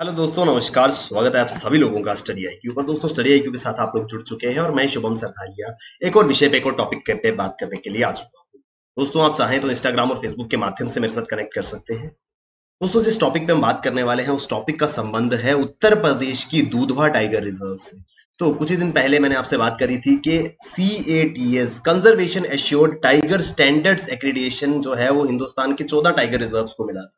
Hello दोस्तों, नमस्कार। स्वागत है आप सभी लोगों का स्टडी आईक्यू पर। दोस्तों, स्टडी आईक्यू के साथ आप लोग जुड़ चुके हैं और मैं शुभम सरधारिया एक और विषय पे, एक और टॉपिक पे बात करने के लिए आ चुका हूँ। दोस्तों, आप चाहें तो इंस्टाग्राम और फेसबुक के माध्यम से मेरे साथ कनेक्ट कर सकते हैं। दोस्तों, जिस टॉपिक पे हम बात करने वाले हैं, उस टॉपिक का संबंध है उत्तर प्रदेश की दूधवा टाइगर रिज़र्व से। तो कुछ ही दिन पहले मैंने आपसे बात करी थी कि C A T S conservation assured tiger standards accreditation जो है, वो हिंदुस्तान के चौदह टाइगर रिज़र्व को मिला था।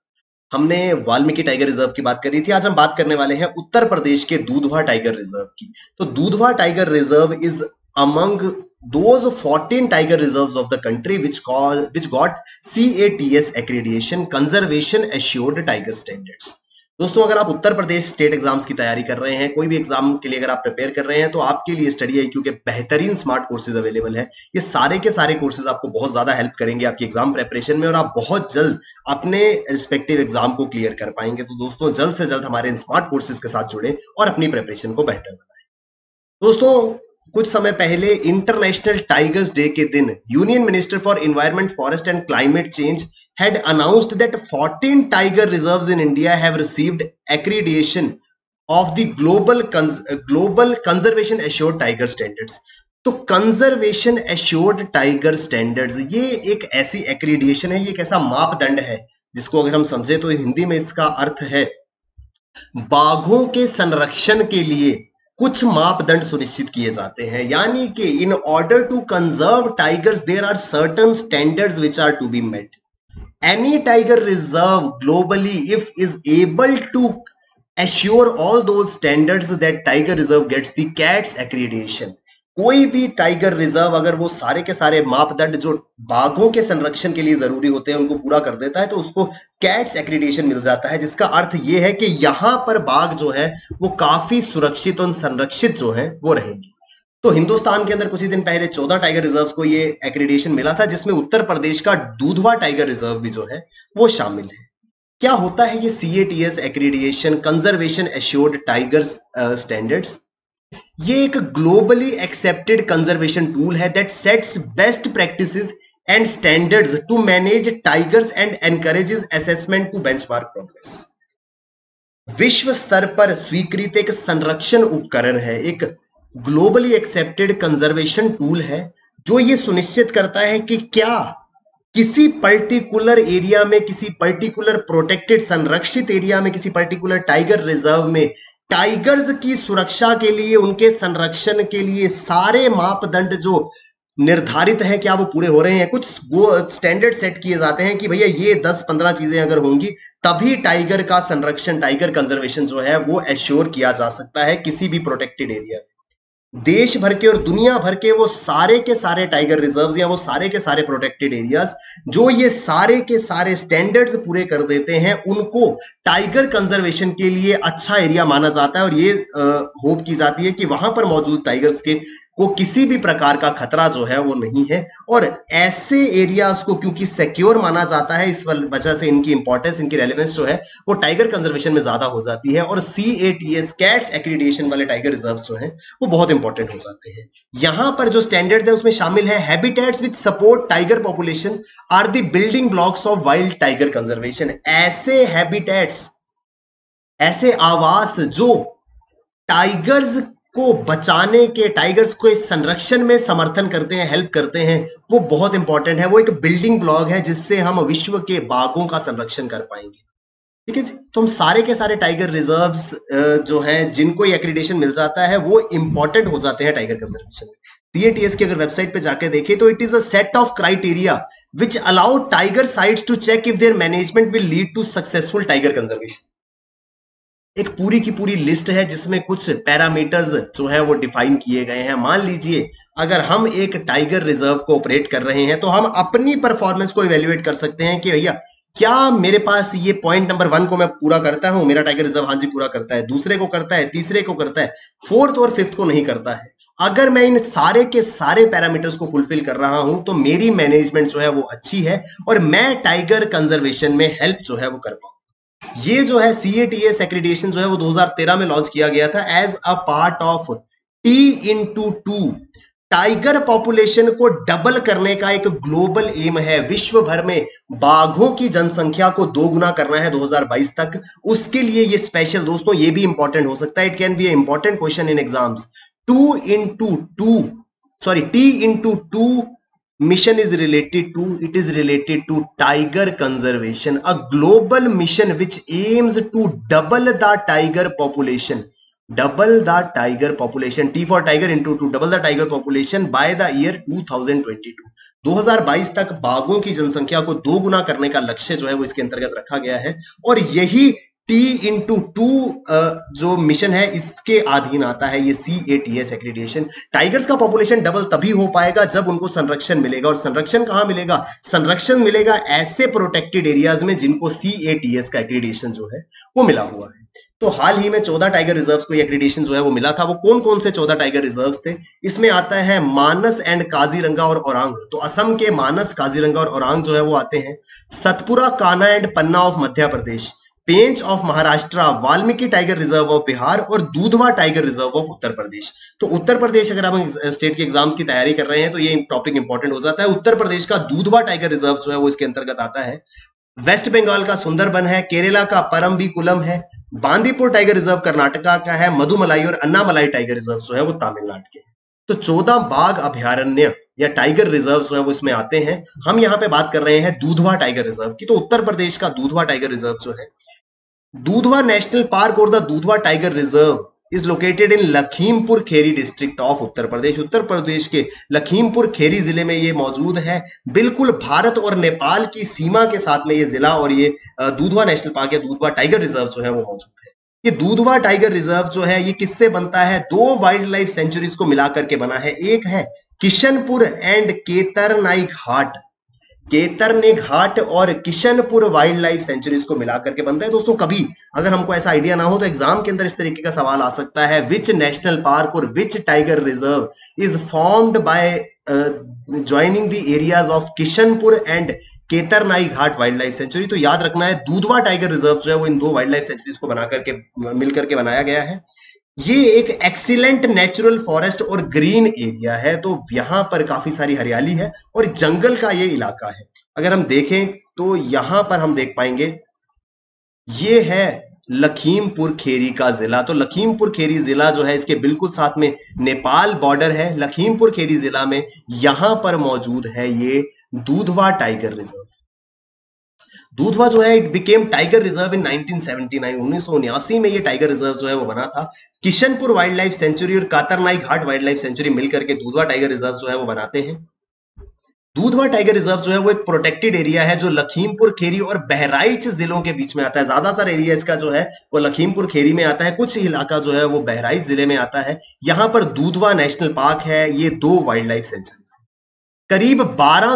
हमने वाल्मीकि टाइगर रिज़र्व की बात करी थी, आज हम बात करने वाले हैं उत्तर प्रदेश के दूधवा टाइगर रिज़र्व की। तो Dudhwa tiger reserve is among those 14 tiger reserve of the country which call which got C A T S accreditation conservation assured tiger standards दोस्तों, अगर आप उत्तर प्रदेश स्टेट एग्ज़ाम्स की तैयारी कर रहे हैं, कोई भी एग्ज़ाम के लिए अगर आप प्रिपेयर कर रहे हैं तो आपके लिए स्टडी आई क्योंकि बेहतरीन स्मार्ट कोर्सेज अवेलेबल है। ये सारे के सारे कोर्सेज आपको बहुत ज़्यादा हेल्प करेंगे आपकी एग्ज़ाम प्रेपरेशन में और आप बहुत जल्द अपने रिस्पेक्टिव एग्ज़ाम को क्लियर कर पाएँगे। तो दोस्तों, जल्द से जल्द हमारे इन स्मार्ट कोर्सेज के साथ जुड़े और अपनी प्रेपरेशन को बेहतर बनाए। दोस्तों, कुछ समय पहले इंटरनेशनल टाइगर्स डे के दिन union minister for environment forest and climate change had announced that 14 tiger reserves in India have received accreditation of the global Cons, global conservation assured tiger standards. तो कंजर्वेशन एश्योर्ड टाइगर स्टैंडर्ड्स ये एक ऐसी accreditation है, ये एक ऐसा मापदंड है, जिसको अगर हम समझे तो हिंदी में इसका अर्थ है, बाघों के संरक्षण के लिए कुछ मापदंड सुनिश्चित किए जाते हैं यानी कि in order to conserve tigers there are certain standards which are to be met any tiger reserve globally, if is able to assure all those standards that tiger reserve gets the cats accreditation. कोई भी tiger reserve अगर वो सारे के सारे मापदंड जो बाघों के संरक्षण के लिए ज़रूरी होते हैं, उनको पूरा कर देता है तो उसको कैट्स एक्रीडिएशन मिल जाता है, जिसका अर्थ ये है कि यहाँ पर बाघ जो है, वो काफ़ी सुरक्षित और संरक्षित जो है, वो रहेंगे। तो हिंदुस्तान के अंदर कुछ ही दिन पहले चौदह टाइगर रिज़र्व को ये एक्रीडिएशन मिला था, जिसमें उत्तर प्रदेश का दूधवा टाइगर रिज़र्व भी जो है, वो शामिल है। क्या होता है ये C A T S accreditation conservation assured tiger standards ये एक ग्लोबली एक्सेप्टेड कंजर्वेशन टूल है that sets best practices and standards to manage tigers and encourages assessment to benchmark progress विश्व स्तर पर स्वीकृत एक संरक्षण उपकरण है, एक ग्लोबली एक्सेप्टेड कंजर्वेशन टूल है, जो ये सुनिश्चित करता है कि क्या किसी पर्टिकुलर एरिया में, किसी पर्टिकुलर प्रोटेक्टेड संरक्षित एरिया में, किसी पर्टिकुलर टाइगर रिज़र्व में टाइगर्स की सुरक्षा के लिए, उनके संरक्षण के लिए सारे मापदंड जो निर्धारित है, क्या वो पूरे हो रहे हैं? कुछ स्टैंडर्ड सेट किए जाते हैं कि भैया ये 10-15 चीज़ें अगर होंगी, तभी टाइगर का संरक्षण टाइगर कंजर्वेशन जो है, वो एश्योर किया जा सकता है किसी भी प्रोटेक्टेड एरिया में। देश भर के और दुनिया भर के वो सारे के सारे टाइगर रिजर्व्स या वो सारे के सारे प्रोटेक्टेड एरियाज़ जो ये सारे के सारे स्टैंडर्ड्स पूरे कर देते हैं, उनको टाइगर कंजर्वेशन के लिए अच्छा एरिया माना जाता है और ये होप की जाती है कि वहाँ पर मौजूद टाइगर्स के को किसी भी प्रकार का खतरा जो है वो नहीं है। और ऐसे एरियाज़ को क्योंकि सिक्योर माना जाता है, इस वजह से इनकी इंपॉर्टेंस इनकी रेलिवेंस जो है, वो टाइगर कंजर्वेशन में ज़्यादा हो जाती है। और C A T S CATS accreditation वाले टाइगर रिज़र्व जो है, वो बहुत इंपॉर्टेंट हो जाते हैं। यहाँ पर जो स्टैंडर्ड्स है, उसमें शामिल है habitats which support tiger population are the building blocks of wild tiger conservation ऐसे हैबिटेट्स ऐसे आवास जो टाइगर्स को बचाने के टाइगर्स को संरक्षण में समर्थन करते हैं हेल्प करते हैं, वो बहुत इंपॉर्टेंट है। वो एक बिल्डिंग ब्लॉक है जिससे हम विश्व के बाघों का संरक्षण कर पाएँगे। ठीक है जी? तो हम सारे के सारे टाइगर रिजर्व्स जो हैं, जिनको एक्रीडेशन मिल जाता है, वो इंपॉर्टेंट हो जाते हैं टाइगर कंजर्वेशन में। सीएटीएस की अगर वेबसाइट पे जाके देखें तो it is a set of criteria which allow tiger sites to check if their management will lead to successful tiger conservation एक पूरी की पूरी लिस्ट है जिसमें कुछ पैरामीटर्स जो है वो डिफाइन किए गए हैं। मान लीजिए, अगर हम एक टाइगर रिज़र्व को ऑपरेट कर रहे हैं तो हम अपनी परफॉर्मेंस को इवेल्युएट कर सकते हैं कि भैया, क्या मेरे पास ये पॉइंट नंबर वन को मैं पूरा करता हूँ? मेरा टाइगर रिज़र्व हाँ जी पूरा करता है, दूसरे को करता है, तीसरे को करता है फोर्थ और फिफ्थ को नहीं करता है। अगर मैं इन सारे के सारे पैरामीटर्स को फुलफिल कर रहा हूँ तो मेरी मैनेजमेंट जो है वो अच्छी है और मैं टाइगर कंजर्वेशन में हेल्प जो है वो कर पाऊँ। ये जो है C A T S accreditation जो है वो 2013 में लॉन्च किया गया था as a part of T into two tiger population को डबल करने का एक ग्लोबल एम है। विश्व भर में बाघों की जनसंख्या को दोगुना करना है 2022 तक। उसके लिए ये स्पेशल दोस्तों, ये भी इंपॉर्टेंट हो सकता है। It can be a important question in exams two into two sorry T into two mission is related to it is related to tiger conservation a global mission which aims to double the tiger population double the tiger population t for tiger into to double the tiger population by the year 2022 2022 तक बाघों की जनसंख्या को दो गुना करने का लक्ष्य जो है वो इसके अंतर्गत रखा गया है और यही टी इंटू टू जो मिशन है, इसके अधीन आता है ये C A T S accreditation tigers का पॉपुलेशन डबल तभी हो पाएगा जब उनको संरक्षण मिलेगा। और संरक्षण कहाँ मिलेगा? संरक्षण मिलेगा ऐसे प्रोटेक्टेड एरियाज़ में जिनको सी ए टी एस का एक्रीडिएशन जो है, वो मिला हुआ है। तो हाल ही में चौदह टाइगर रिज़र्व को एक्रीडिएशन जो है, वो मिला था। वो कौन कौन से चौदह टाइगर रिज़र्व थे? इसमें आता है मानस एंड काजीरंगा और औरंग। तो असम के मानस, काजीरंगा और औरंग जो है, वो आते हैं। Satpura, Kanha and Panna of Madhya Pradesh. Pench of Maharashtra, Valmiki tiger reserve of Bihar और Dudhwa tiger reserve of Uttar Pradesh. तो उत्तर प्रदेश अगर हम स्टेट के एग्ज़ाम की तैयारी कर रहे हैं तो ये टॉपिक इंपॉर्टेंट हो जाता है। उत्तर प्रदेश का दूधवा टाइगर रिज़र्व जो है, वो इसके अंतर्गत आता है। वेस्ट बंगाल का सुंदरबन है, केरला का परम्बी कुलम है, बांदीपुर टाइगर रिज़र्व कर्नाटका का है, मधुमलाई और अन्नामलाई टाइगर रिज़र्व जो है, वो तमिलनाडु के। तो चौदह बाघ अभ्यारण्य या टाइगर रिज़र्व जो है, वो इसमें आते हैं। हम यहाँ पे बात कर रहे हैं दूधवा टाइगर रिज़र्व की। तो उत्तर प्रदेश का दूधवा टाइगर रिज़र्व जो है दूधवा नेशनल पार्क और the Dudhwa tiger reserve is located in Lakhimpur Kheri district of Uttar Pradesh. Uttar Pradesh के लखीमपुर खेरी ज़िले में ये मौजूद है। बिल्कुल भारत और नेपाल की सीमा के साथ में ये जिला और ये दूधवा नेशनल पार्क या दूधवा टाइगर रिज़र्व जो है वो मौजूद है। ये दूधवा टाइगर रिज़र्व जो है, ये किससे बनता है? दो वाइल्ड लाइफ सेंचुरीज को मिलाकर के बना है। एक है किशनपुर एंड केतरनाई घाट केतरने घाट और किशनपुर वाइल्ड लाइफ सेंचुरीज को मिलाकर के बनता है। दोस्तों, कभी अगर हमको ऐसा आइडिया ना हो तो एग्ज़ाम के अंदर इस तरीके का सवाल आ सकता है। विच नेशनल पार्क और which tiger reserve is formed by joining the areas of Kishanpur and Katarniaghat wildlife sanctuary तो याद रखना है, दूधवा टाइगर रिज़र्व जो है, वो इन दो वाइल्ड लाइफ सेंचुरीज को बनाकर के, मिलकर के बनाया गया है। ये एक एक्सीलेंट नेचुरल फॉरेस्ट और ग्रीन एरिया है तो यहाँ पर काफ़ी सारी हरियाली है और जंगल का ये इलाका है। अगर हम देखें तो यहाँ पर हम देख पाएँगे, ये है लखीमपुर खेरी का जिला। तो लखीमपुर खेरी जिला जो है, इसके बिल्कुल साथ में नेपाल बॉर्डर है। लखीमपुर खेरी जिला में यहाँ पर मौजूद है ये दूधवा टाइगर रिज़र्व दूधवा जो है it became tiger reserve in 1979 1979 में ये टाइगर रिज़र्व जो है वो बना था। किशनपुर वाइल्ड लाइफ सेंचुरी और Katarniaghat wildlife sanctuary मिलकर के दूधवा टाइगर रिज़र्व जो है वो बनाते हैं। दूधवा टाइगर रिज़र्व जो है वो एक प्रोटेक्टेड एरिया है, जो लखीमपुर, खेरी और बहराइच जिलों के बीच में आता है। ज़्यादातर एरिया इसका जो है, वो लखीमपुर, खेरी में आता है। कुछ इलाका जो है, वो बहराइच ज़िले में आता है। यहाँ पर दूधवा नेशनल पार्क है, ये दो वाइल्ड लाइफ सेंचुरी करीब बारह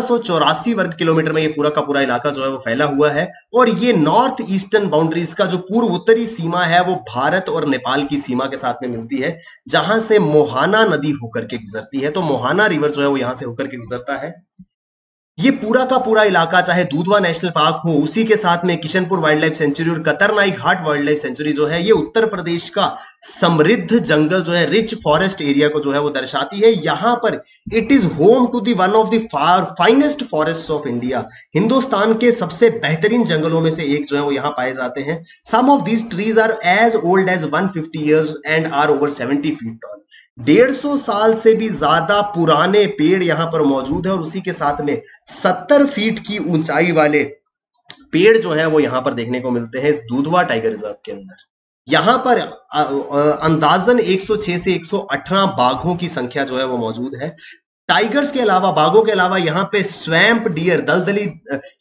वर्ग किलोमीटर में ये पूरा का पूरा इलाका जो है वो फैला हुआ है और ये नॉर्थ ईस्टर्न बाउंड्रीज का जो पूर्व उत्तरी सीमा है, वो भारत और नेपाल की सीमा के साथ में मिलती है, जहाँ से मोहाना नदी होकर के गुजरती है। तो मोहाना रिवर जो है वो यहाँ से होकर के गुजरता है। ये पूरा का पूरा इलाका, चाहे दूधवा नेशनल पार्क हो, उसी के साथ में किशनपुर वाइल्ड लाइफ सेंचुरी और Katarniaghat wildlife sanctuary जो है, ये उत्तर प्रदेश का समृद्ध जंगल जो है रिच फॉरेस्ट एरिया को जो है वो दर्शाती है। यहाँ पर it is home to the one of the finest forest of India Hindustan के सबसे बेहतरीन जंगलों में से एक जो है वो यहाँ पाए जाते हैं। Some of these trees are as old as one fifty years and are over seventy feet tall डेढ़ सौ साल से भी ज़्यादा पुराने पेड़ यहाँ पर मौजूद है और उसी के साथ में सत्तर फीट की ऊंचाई वाले पेड़ जो है वो यहाँ पर देखने को मिलते हैं इस दूधवा टाइगर रिज़र्व के अंदर। यहाँ पर अंदाजन 106 से 118 बाघों की संख्या जो है वो मौजूद है। टाइगर्स के अलावा, बाघों के अलावा यहाँ पे स्वैम्प डियर, दलदली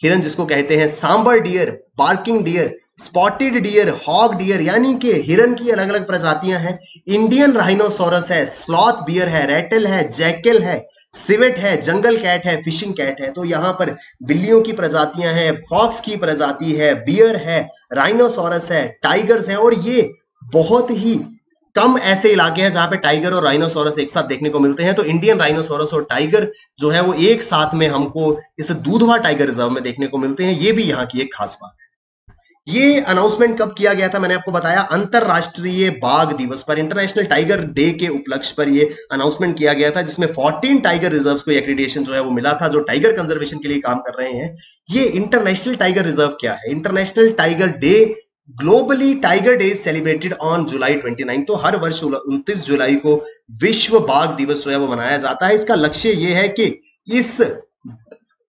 हिरन जिसको कहते हैं, sambar deer, barking deer spotted deer hog deer यानी कि हिरन की अलग अलग प्रजातियाँ हैं। इंडियन राइनोसोरस है स्लॉथ बियर है रेटल है जैकल है सिवेट है जंगल कैट है फिशिंग कैट है। तो यहाँ पर बिल्लियों की प्रजातियाँ हैं फॉक्स की प्रजाति है बियर है राइनोसोरस है टाइगर्स है। और ये बहुत ही कम ऐसे इलाके हैं जहाँ पे टाइगर और राइनोसोरस एक साथ देखने को मिलते हैं। तो इंडियन राइनोसोरस और टाइगर जो है वो एक साथ में हमको इस दूधवा टाइगर रिज़र्व में देखने को मिलते हैं। ये भी यहाँ की एक खास बात है। ये अनाउंसमेंट कब किया गया था, मैंने आपको बताया, अंतरराष्ट्रीय बाघ दिवस पर इंटरनेशनल टाइगर डे के उपलक्ष्य पर ये अनाउंसमेंट किया गया था, जिसमें 14 टाइगर रिज़र्व को एक्रीडिएशन जो है वो मिला था, जो टाइगर कंजर्वेशन के लिए काम कर रहे हैं। ये इंटरनेशनल टाइगर रिज़र्व क्या है? International tiger day globally tiger day celebrated on July 29 तो हर वर्ष 29 जुलाई को विश्व बाघ दिवस जो है वो मनाया जाता है। इसका लक्ष्य ये है कि इस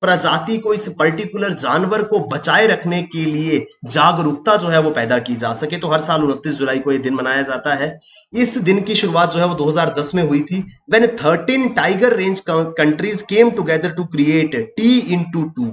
प्रजाति को इस पर्टिकुलर जानवर को बचाए रखने के लिए जागरूकता जो है वो पैदा की जा सके। तो हर साल उनतीस जुलाई को ये दिन मनाया जाता है। इस दिन की शुरुआत जो है वो 2010 में हुई थी। When 13 tiger range countries came together to create T into two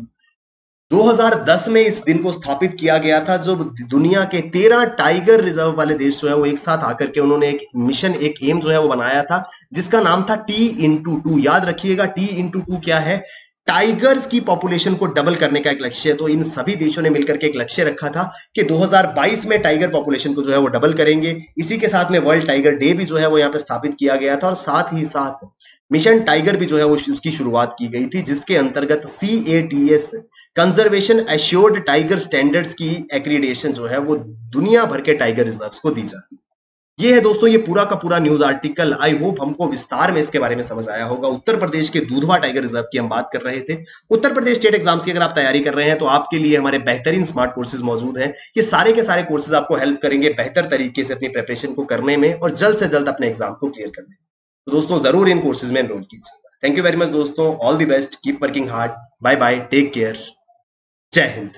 2010 में इस दिन को स्थापित किया गया था, जो दुनिया के तेरह टाइगर रिज़र्व वाले देश जो है वो एक साथ आकर के उन्होंने एक मिशन एक एम जो है वो बनाया था, जिसका नाम था टी इंटू टू याद रखिएगा टी इंटू टू क्या है? टाइगर्स की पॉपुलेशन को डबल करने का एक लक्ष्य है। तो इन सभी देशों ने मिलकर के एक लक्ष्य रखा था कि 2022 में टाइगर पॉपुलेशन को जो है वो डबल करेंगे। इसी के साथ में वर्ल्ड टाइगर डे भी जो है वो यहाँ पे स्थापित किया गया था और साथ ही साथ मिशन टाइगर भी जो है वो उसकी शुरुआत की गई थी, जिसके अंतर्गत C A T S conservation assured tiger standards की एक्रीडेशन जो है वो दुनिया भर के टाइगर रिज़र्व को दी जाती है। ये है दोस्तों, ये पूरा का पूरा न्यूज़ आर्टिकल आई होप हमको विस्तार में इसके बारे में समझ आया होगा। उत्तर प्रदेश के दूधवा टाइगर रिज़र्व की हम बात कर रहे थे। उत्तर प्रदेश स्टेट एग्ज़ाम्स की अगर आप तैयारी कर रहे हैं तो आपके लिए हमारे बेहतरीन स्मार्ट कोर्सेज मौजूद हैं। ये सारे के सारे कोर्सेज आपको हेल्प करेंगे बेहतर तरीके से अपनी प्रिपरेशन को करने में और जल्द से जल्द अपने एग्ज़ाम को क्लियर करने में। तो दोस्तों, ज़रूर इन कोर्सेज में एनरोल कीजिएगा। थैंक यू वेरी मच दोस्तों. All the best keep working hard bye bye take care जय हिंद